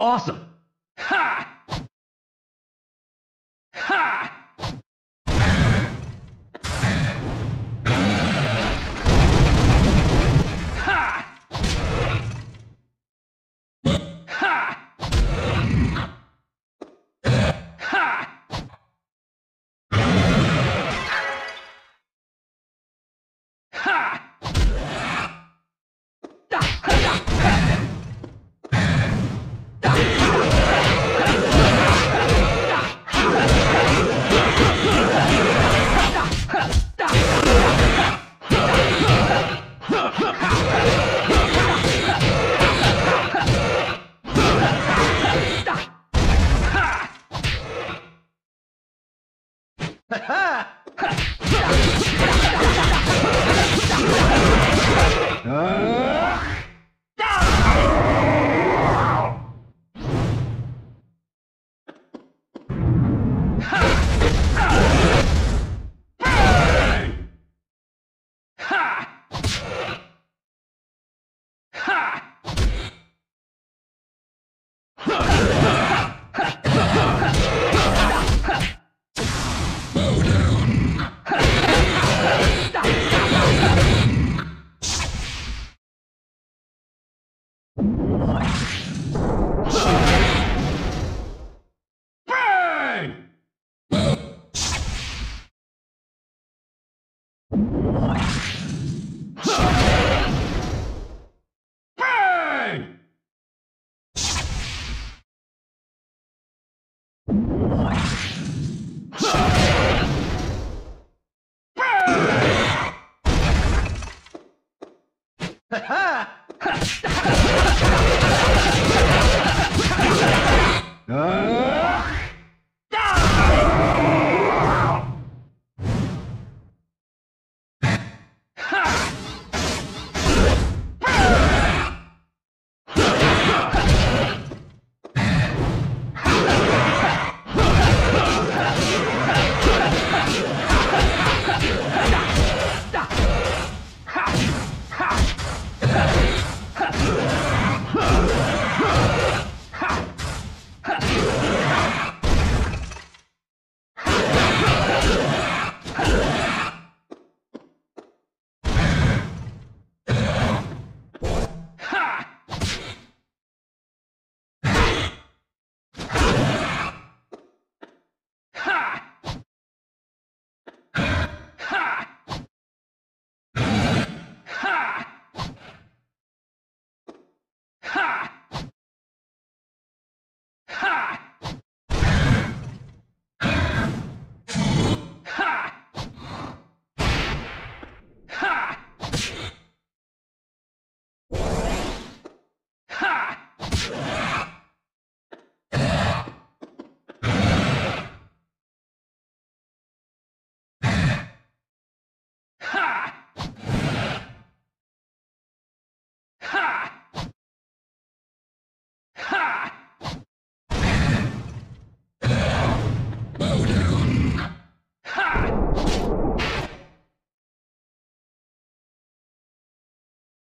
Awesome! Ha! Yeah.